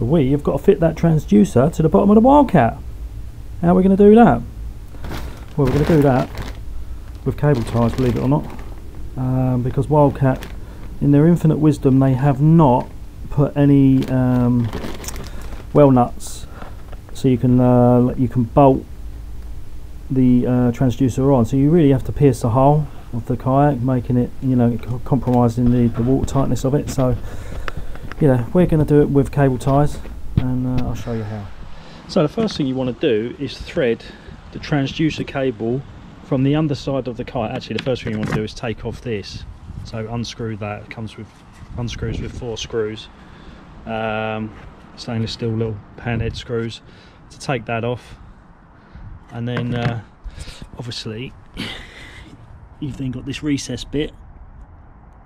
But we have got to fit that transducer to the bottom of the Wildcat. How are we going to do that? Well, we're going to do that with cable ties, believe it or not. Um, because Wildcat, in their infinite wisdom, they have not put any um, well nuts so you can uh, you can bolt the uh, transducer on. So you really have to pierce the hull of the kayak, making it you know compromising the, the water tightness of it. So yeah, we're going to do it with cable ties, and uh, I'll show you how. So the first thing you want to do is thread the transducer cable from the underside of the kayak. Actually, the first thing you want to do is take off this. So unscrew that. It comes with unscrews with four screws. Um, stainless steel little pan head screws to take that off and then uh, obviously you've then got this recess bit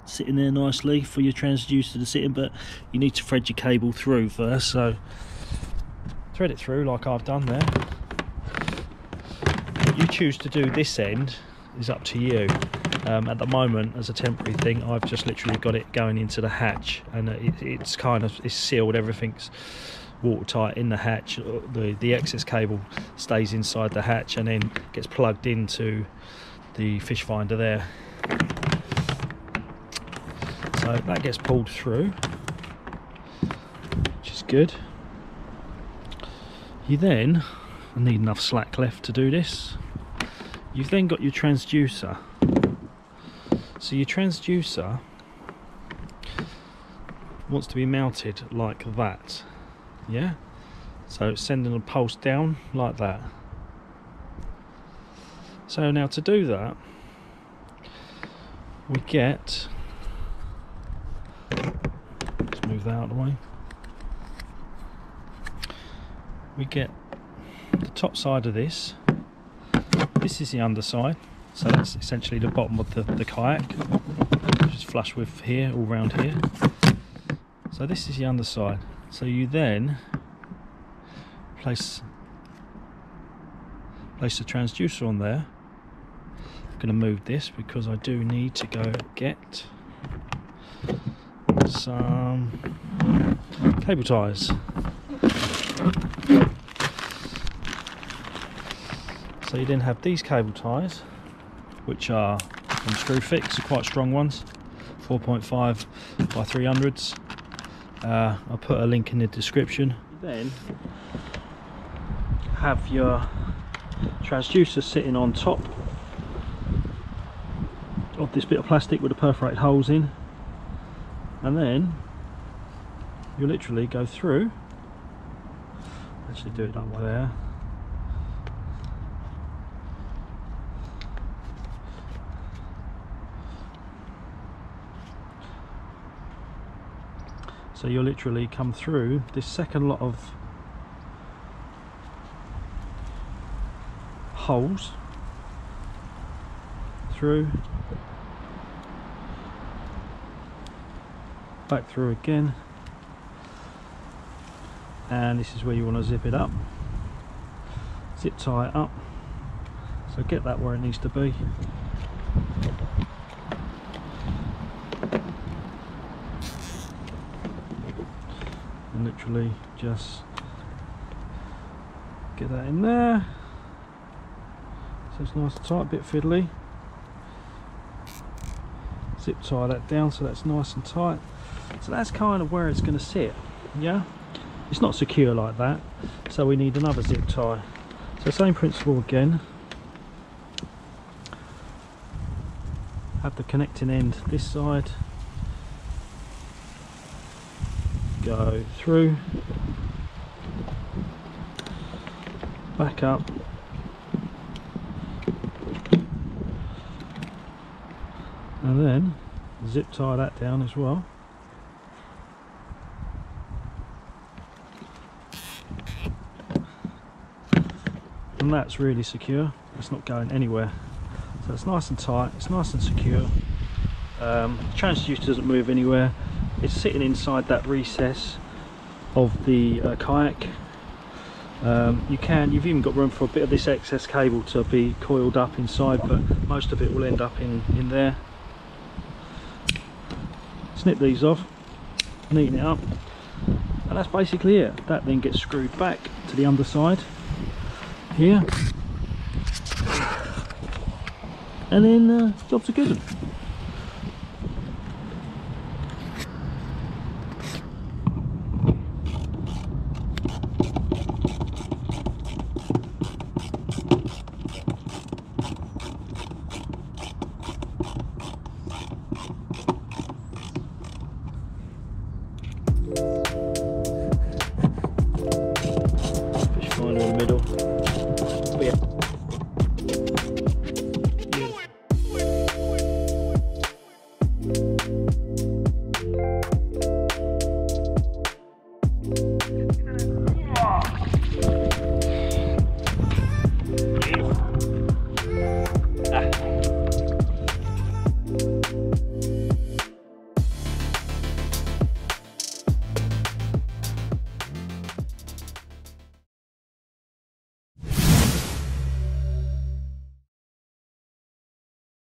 sitting there nicely for your transducer to sit in but you need to thread your cable through first so thread it through like I've done there. You choose to do this end is up to you. Um, at the moment as a temporary thing I've just literally got it going into the hatch and it, it's kind of it's sealed everything's watertight in the hatch uh, the the excess cable stays inside the hatch and then gets plugged into the fish finder there so that gets pulled through which is good. You then need enough slack left to do this. You've then got your transducer. So your transducer wants to be mounted like that yeah? So it's sending a pulse down like that. So now to do that we get move out of the way. We get the top side of this. This is the underside so that's essentially the bottom of the, the kayak which is flush with here all round here. So this is the underside. So you then place place the transducer on there. I'm going to move this because I do need to go get some cable ties so you then have these cable ties which are from Screwfix, are quite strong ones, 4.5 by 300s. Uh, I'll put a link in the description. Then have your transducer sitting on top of this bit of plastic with the perforated holes in and then you literally go through. Actually do it up there. So you'll literally come through this second lot of holes through back through again. And this is where you want to zip it up. Zip tie it up. So get that where it needs to be. And literally just get that in there. So it's nice and tight, a bit fiddly. Zip tie that down so that's nice and tight so that's kind of where it's going to sit yeah? It's not secure like that so we need another zip tie. So same principle again. Have the connecting end this side. Go through. Back up. And then zip tie that down as well and that's really secure. It's not going anywhere. So it's nice and tight it's nice and secure. Um, transducer doesn't move anywhere. It's sitting inside that recess of the uh, kayak. Um, you can you've even got room for a bit of this excess cable to be coiled up inside but most of it will end up in in there. Snip these off neaten it up and that's basically it. That then gets screwed back to the underside here and then uh, jobs are good